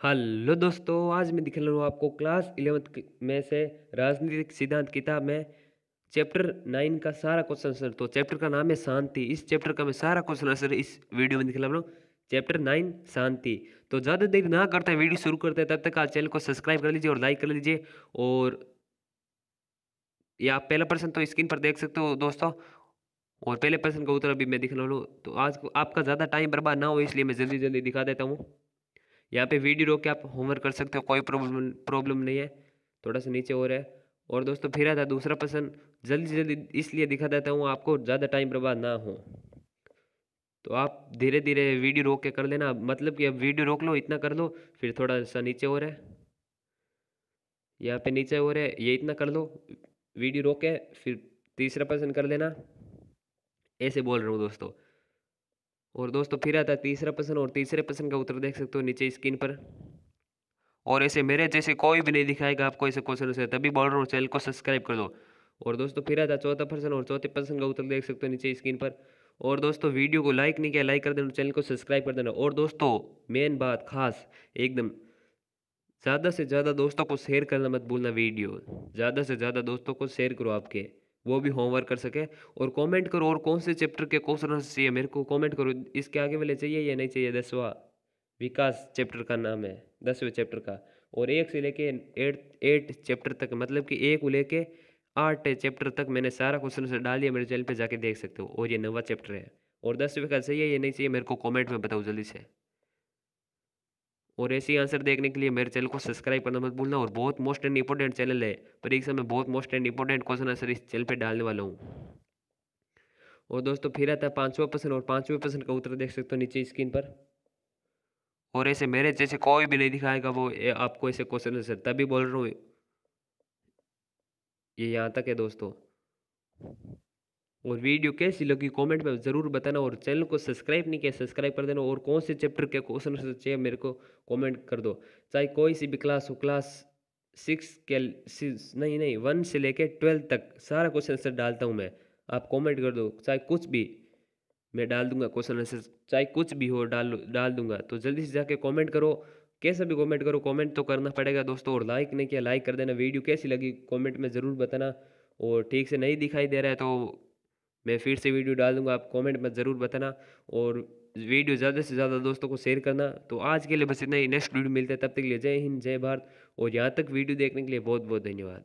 Hello दोस्तों, आज मैं दिखा रहा आपको क्लास इलेवंथ में से राजनीतिक सिद्धांत किताब में चैप्टर नाइन का सारा क्वेश्चन आंसर। तो चैप्टर का नाम है शांति। इस चैप्टर का मैं सारा क्वेश्चन आंसर इस वीडियो में दिखा रहा हूँ। चैप्टर नाइन, शांति। तो ज़्यादा देर ना करते हैं वीडियो शुरू करते हैं, तब तक आज चैनल को सब्सक्राइब कर लीजिए और लाइक कर लीजिए। और ये आप पहला प्रश्न तो स्क्रीन पर देख सकते हो दोस्तों। और पहले प्रश्न का उत्तर अभी मैं दिखा रहा तो आज आपका ज़्यादा टाइम बर्बाद ना हो, इसलिए मैं जल्दी जल्दी दिखा देता हूँ। यहाँ पे वीडियो रोक के आप होमवर्क कर सकते हो, कोई प्रॉब्लम प्रॉब्लम नहीं है। थोड़ा सा नीचे हो रहा है। और दोस्तों, फिर आता दूसरा पसंद जल्दी जल्दी इसलिए दिखा देता हूँ, आपको ज़्यादा टाइम बर्बाद ना हो। तो आप धीरे धीरे वीडियो रोक के कर लेना। मतलब कि अब वीडियो रोक लो, इतना कर लो, फिर थोड़ा सा नीचे हो रहा है। यहाँ पे नीचे हो रहा है, ये इतना कर लो, वीडियो रोक के, फिर तीसरा पसंद कर लेना। ऐसे बोल रहा हूँ दोस्तों। और दोस्तों फिर आता है तीसरा प्रश्न और तीसरे प्रश्न का उत्तर देख सकते हो नीचे स्क्रीन पर। और ऐसे मेरे जैसे कोई भी नहीं दिखाएगा आपको ऐसे क्वेश्चन से, तभी बोल रहा हूँ चैनल को सब्सक्राइब कर दो। और दोस्तों फिर आता चौथा प्रश्न और चौथे प्रश्न का उत्तर देख सकते हो नीचे स्क्रीन पर। और दोस्तों वीडियो को लाइक नहीं किया, लाइक कर देना, चैनल को सब्सक्राइब कर देना। और दोस्तों मेन बात खास, एकदम ज़्यादा से ज़्यादा दोस्तों को शेयर करना मत भूलना वीडियो। ज़्यादा से ज़्यादा दोस्तों को शेयर करो आपके। वो भी होमवर्क कर सके। और कमेंट करो, और कौन से चैप्टर के क्वेश्चन चाहिए? मेरे को कमेंट करो, इसके आगे वाले चाहिए या नहीं चाहिए? दसवा विकास चैप्टर का नाम है, दसवें चैप्टर का। और एक से लेके एट एट चैप्टर तक मतलब कि एक को लेके आठ चैप्टर तक मैंने सारा क्वेश्चन से डाल दिया, मेरे चैनल पे जाके देख सकते हो। और ये नवा चैप्टर है। और दसवें का चाहिए या नहीं चाहिए मेरे को कॉमेंट में बताओ जल्दी से। और ऐसे आंसर देखने के लिए मेरे चैनल को सब्सक्राइब करना मत भूलना और बहुत मोस्ट एंड इंपॉर्टेंट चैनल है। परीक्षा में बहुत most and important question answer इस चैनल पे डालने वाला हूँ। और दोस्तों, फिर आता है पाँचवा प्रश्न और पाँचवें प्रश्न का उत्तर देख सकते हो नीचे स्क्रीन पर। और ऐसे मेरे जैसे कोई भी नहीं दिखाएगा, वो आपको ऐसे क्वेश्चन आंसर तभी बोल रहा हूँ। ये यहाँ तक है दोस्तों। और वीडियो कैसी लगी कमेंट में ज़रूर बताना और चैनल को सब्सक्राइब नहीं किया, सब्सक्राइब कर देना और कौन से चैप्टर के क्वेश्चन चाहिए मेरे को कमेंट कर दो। चाहे कोई सी भी क्लास हो क्लास सिक्स के नहीं नहीं वन से लेके ट्वेल्थ तक सारा क्वेश्चन आंसर डालता हूँ मैं। आप कमेंट कर दो, चाहे कुछ भी मैं डाल दूँगा क्वेश्चन आंसर चाहे कुछ भी हो डाल डाल दूँगा। तो जल्दी से जाके कमेंट करो, कैसा भी कमेंट करो कमेंट तो करना पड़ेगा दोस्तों और लाइक नहीं किया लाइक कर देना। वीडियो कैसी लगी कमेंट में ज़रूर बताना और ठीक से नहीं दिखाई दे रहा है तो मैं फिर से वीडियो डाल दूँगा, आप कॉमेंट में ज़रूर बताना और वीडियो ज़्यादा से ज़्यादा दोस्तों को शेयर करना। तो आज के लिए बस इतना ही नेक्स्ट वीडियो मिलता है, तब तक के लिए जय हिंद, जय भारत और यहाँ तक वीडियो देखने के लिए बहुत बहुत धन्यवाद।